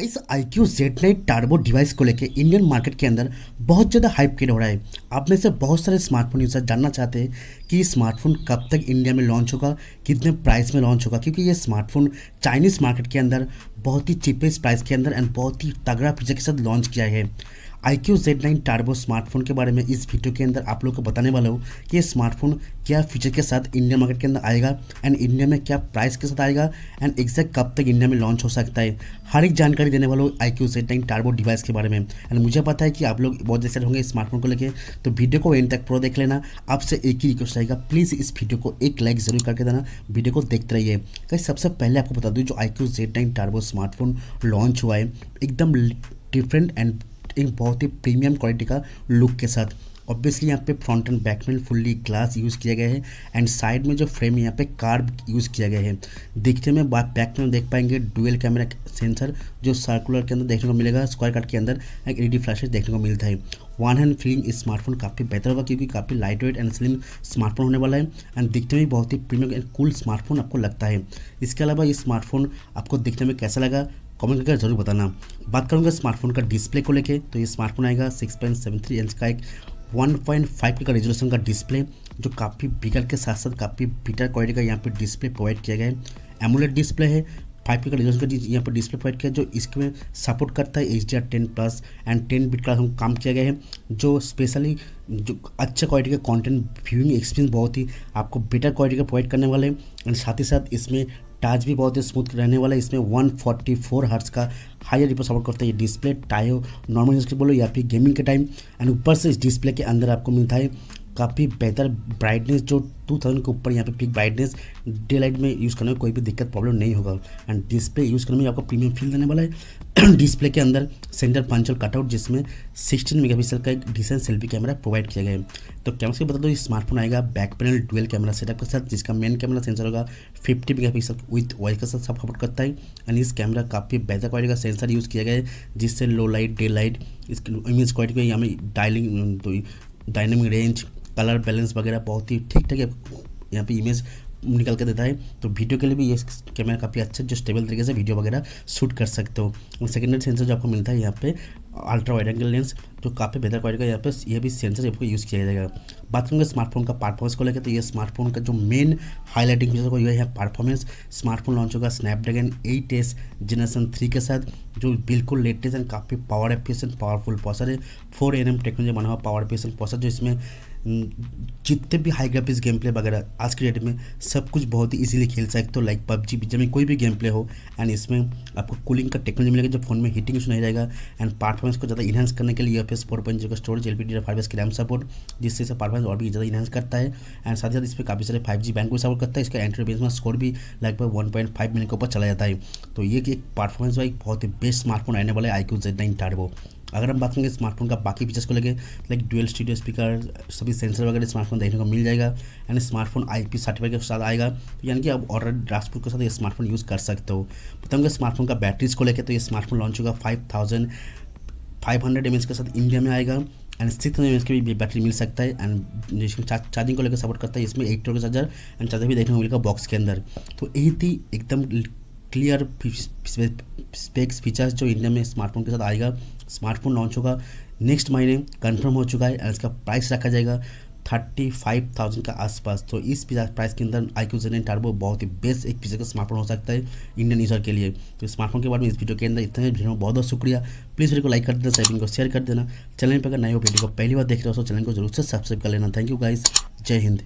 इस iQOO Z nine turbo device को लेकर इंडियन मार्केट के अंदर बहुत ज़्यादा हाइप क्रिएट हो रहा है? आप में से बहुत सारे स्मार्टफ़ोन यूज़र जानना चाहते हैं कि स्मार्टफ़ोन कब तक इंडिया में लॉन्च होगा, कितने प्राइस में लॉन्च होगा, क्योंकि ये स्मार्टफ़ोन चाइनीज़ मार्केट के अंदर बहुत ही चीपेस्ट प्राइस के अंदर एंड बहुत ही तगड़ा फीचर के साथ लॉन्च किया है। IQOO Z nine turbo smartphone के बारे में इस वीडियो के अंदर आप लोग को बताने वाला हूँ कि ये स्मार्टफ़ोन क्या फीचर के साथ इंडियन मार्केट के अंदर आएगा एंड इंडिया में क्या प्राइस के साथ आएगा एंड एग्जैक्ट कब तक इंडिया में लॉन्च हो सकता है। हर एक जानकारी देने वाला हूँ iQOO Z nine turbo device के बारे में। एंड मुझे पता है कि आप लोग बहुत एक्साइट होंगे स्मार्टफ़ोन को लेकर तो वीडियो को एंड तक प्रो देख लेना। आपसे एक ही रिक्वेस्ट रहेगा। प्लीज़ इस वीडियो को एक लाइक ज़रूर करके देना। वीडियो को देखते रहिए। कहीं सबसे पहले आपको बता दूँ, जो iQOO Z nine turbo smartphone launch हुआ है, एकदम डिफरेंट एंड एक बहुत ही प्रीमियम क्वालिटी का लुक के साथ। ऑब्वियसली यहाँ पे फ्रंट एंड बैक में फुल्ली ग्लास यूज़ किया गया है एंड साइड में जो फ्रेम है, यहाँ पे कार्ब यूज़ किया गया है। दिखने में बात बैक में देख पाएँगे डुअल कैमरा सेंसर जो सर्कुलर के अंदर देखने को मिलेगा स्क्वायर कट के अंदर एक एलईडी फ्लैशेज देखने को मिलता है। वन हैंड फीलिंग स्मार्टफ़ोन काफ़ी बेहतर होगा क्योंकि काफ़ी light weight and slim smartphone होने वाला है एंड दिखने में बहुत ही प्रीमियम एंड कूल स्मार्टफ़ोन आपको लगता है। इसके अलावा ये स्मार्टफ़ोन आपको दिखने में कैसा लगा? कमेंट करके ज़रूर बताना। बात करूँगा स्मार्टफ़ोन का डिस्प्ले को लेके तो ये स्मार्टफ़ोन आएगा six point seven three inch का एक वन पॉइंट फाइव का रेजोल्यूशन का डिस्प्ले जो काफ़ी बिगड़ के साथ साथ काफ़ी बेटर क्वालिटी का यहाँ पे डिस्प्ले प्रोवाइड किया गया है। एमुलेट डिस्प्ले है फाइव का रेजोल्यूशन का यहाँ पर डिस्प्ले प्रोवाइड किया जो इसमें सपोर्ट करता है H D R ten plus and ten bit का हम काम किया गया है, जो स्पेशली जो अच्छा क्वालिटी का कंटेंट व्यूइंग एक्सपीरियंस बहुत ही आपको बेटर क्वालिटी का प्रोवाइड करने वाले हैं। एंड साथ ही साथ इसमें टच भी बहुत ही स्मूथ रहने वाला है। इसमें 144 फोर हर्ट्स का हायर रिपोर्ट सपोर्ट करता है। ये डिस्प्ले टायो नॉर्मल यूज़ बोलो या फिर गेमिंग के टाइम एंड ऊपर से इस डिस्प्ले के अंदर आपको मिलता है काफ़ी बेहतर ब्राइटनेस जो 2000 के ऊपर यहाँ पे पिक ब्राइटनेस डे लाइट में यूज़ करने में कोई भी दिक्कत प्रॉब्लम नहीं होगा। एंड डिस्प्ले यूज़ करने में आपको प्रीमियम फील देने वाला है। डिस्प्ले के अंदर सेंटर पंचल कटआउट जिसमें 16 मेगापिक्सल का एक डिसेंट सेल्फी कैमरा प्रोवाइड किया गया है। तो कैमरा से बता दो स्मार्टफ़ोन आएगा back panel dual camera setup के साथ, जिसका मेन कैमरा सेंसर होगा 50 मेगापिक्सल विथ वाइस के साथ सब सपोर्ट करता है। एंड इस कैमरा काफ़ी बेहतर क्वालिटी का सेंसर यूज़ किया गया है, जिससे low light day light image quality को यहाँ में dialling dynamic range colour balance वगैरह बहुत ही ठीक ठाक यहाँ पे इमेज निकल कर देता है। तो वीडियो के लिए भी ये कैमरा काफ़ी अच्छा जो स्टेबल तरीके से वीडियो वगैरह शूट कर सकते हो। सेकेंडरी सेंसर जो आपको मिलता है यहाँ पे अल्ट्रा वाइड एंगल लेंस जो काफ़ी बेहतर क्वालिटी का यहाँ पे ये भी सेंसर आपको यूज़ किया जाएगा। बात करूँगा स्मार्टफ़ोन का परफॉर्मेंस को लेकर तो ये स्मार्टफ़ोन का जो मेन हाईलाइटिंग फीचर को यह है परफॉर्मेंस स्मार्टफ़ोन लॉन्च होगा Snapdragon eight S generation three के साथ, जो बिल्कुल लेटेस्ट एंड काफ़ी पावर एफिशिएंट पावरफुल प्रोसेसर है। फोर एन एम टेक्नोलॉजी बना हुआ पावर एफिशिएंट प्रोसेसर जो इसमें जितने भी हाई ग्राफिक्स गेम प्ले वगैरह आज के डेट में सब कुछ बहुत ही इजीली खेल सकते हो लाइक पबजी बीजे में कोई भी गेम प्ले हो एंड इसमें आपको कूलिंग का टेक्नोलॉजी मिलेगा जो फ़ोन में हीटिंग इशू नहीं रहेगा एंड परफॉर्मेंस को ज़्यादा इन्हांस करने के लिए F S four point zero का storage L P D five S की रैम सपोर्ट जिससे इसे परफॉर्मेंस और भी ज़्यादा इन्हांस करता है एंड साथ ही साथ इस पर काफ़ी सारे फाइव जी बैंक भी सपोर्ट करता है, इसका एंट्री बेस में स्कोर भी लगभग वन पॉइंट फाइव मिनट के ऊपर चला जाता है। तो ये एक परफॉर्मेंस वाइज बहुत ही बेस्ट स्मार्टफ़ोन आने वाला है I Q Z nine turbo अगर हम बात करेंगे स्मार्टफ़ोन का बाकी फीचर्स को लेके लाइक डुअल स्टूडियो स्पीकर सभी सेंसर वगैरह स्मार्टफ़ोन देखने को मिल जाएगा एंड स्मार्टफ़ोन आई पी के साथ आएगा तो यानी कि आप ऑलरेडी राजपुर के साथ ये स्मार्टफ़ोन यूज़ कर सकते हो। बताऊँगा स्मार्टफ़ोन का बैटरीज को लेकर तो ये स्मार्टफ़ोन लॉन्च होगा five thousand five hundred M के साथ इंडिया में आएगा एंड सिक्स हंड्रेड की भी बैटरी मिल सकता है एंड जिसमें चार्जिंग को लेकर सपोर्ट करता है, इसमें एट का चार्जर एंड चार्जर भी देखने को मिलेगा बॉक्स के अंदर। तो यही थी एकदम क्लियर स्पेक्स फीचर्स जो इंडिया में स्मार्टफ़ोन के साथ आएगा। स्मार्टफ़ोन लॉन्च होगा। नेक्स्ट महीने कंफर्म हो चुका है एंड इसका प्राइस रखा जाएगा थर्टी फाइव थाउज़ेंड का आसपास। तो इस प्राइस के अंदर आई क्यू जेन टार्बो बहुत ही बेस्ट एक पीछे का स्मार्टफ़ोन हो सकता है इंडियन यूज़र के लिए। तो स्मार्टफ़ोन के बारे में इस वीडियो के अंदर इतने वीडियो में बहुत बहुत शुक्रिया। प्लीज़ वीडियो को लाइक कर देना सेटिंग को शेयर कर देना। चैनल पर अगर नए वीडियो को पहली बार देख रहे हो तो चैनल को ज़रूर से सब्सक्राइब कर लेना। थैंक यू गाइज़ जय हिंद।